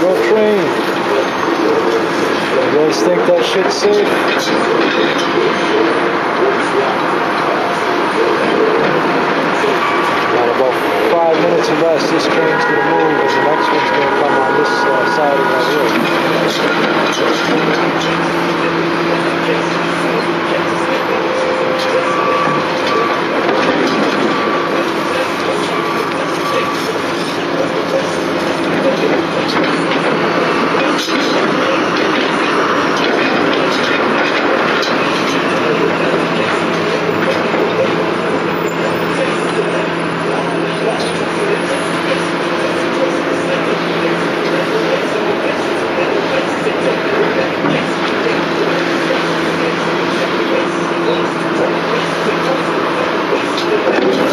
Go train. You guys think that shit's safe? Got about five minutes of rest. This train's gonna move.